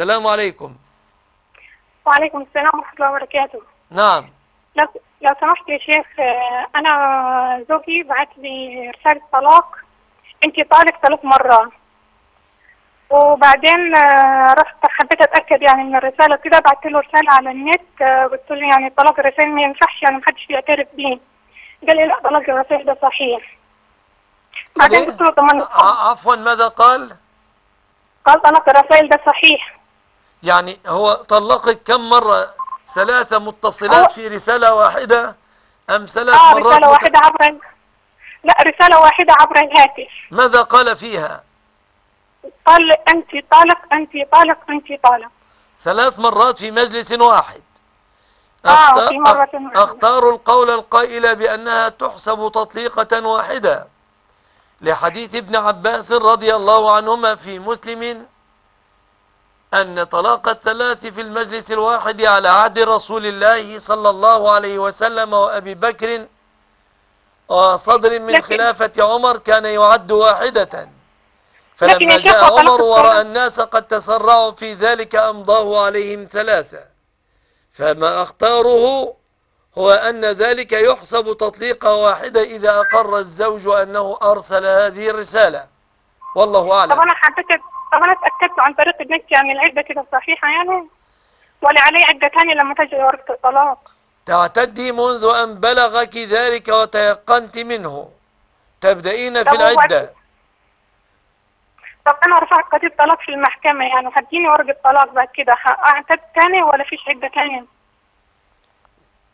السلام عليكم. وعليكم السلام ورحمة الله وبركاته. نعم. لو لو سمحت يا شيخ آه، أنا زوجي بعت لي رسالة طلاق. أنت طالق ثلاث مرات. وبعدين آه، رحت حبيت أتأكد يعني من الرسالة كده بعت له رسالة على النت آه، قلت له يعني طلاق الرسائل ما ينفعش يعني محدش بيعترف بيه. قال لي لا طلاق الرسائل ده صحيح. بعدين ليه؟ قلت له طب ع- عفوا ماذا قال؟ قال طلاق الرسائل ده صحيح. يعني هو طلقك كم مرة؟ ثلاثة متصلات. في رسالة واحدة أم ثلاث آه مرات رسالة مت- واحدة عبر لا رسالة واحدة عبر الهاتف. ماذا قال فيها؟ قال أنت طالق أنت طالق أنت طالق. ثلاث مرات في مجلس واحد. آه، أخت- في مرة أخ- واحدة. اختاروا القول القائل بأنها تحسب تطليقة واحدة. لحديث ابن عباس رضي الله عنهما في مسلم أن طلاق الثلاث في المجلس الواحد على عهد رسول الله صلى الله عليه وسلم وأبي بكر وصدر من خلافة عمر كان يعد واحدة. لكن فلما جاء عمر ورأى الناس قد تسرعوا في ذلك أمضاه عليهم ثلاثة. فما أختاره هو أن ذلك يحسب تطليقة واحدة إذا أقر الزوج أنه أرسل هذه الرسالة. والله طب أعلم أنا حبيت طب أنا اتأكدت عن طريق النت يعني العدة كده صحيحة يعني ولا علي عدة تانية لما تجي ورقة الطلاق. تعتدي منذ أن بلغك ذلك وتيقنت منه. تبدأين في العدة. طب أنا رفعت قضية طلاق في المحكمة يعني هتجيني ورقة طلاق بعد كده. أعتد تاني ولا فيش عدة تانية؟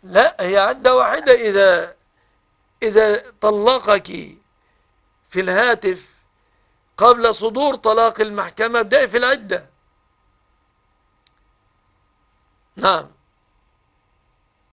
لا هي عدة واحدة إذا إذا طلقك في الهاتف قبل صدور طلاق المحكمة ابدأي في العدة. نعم.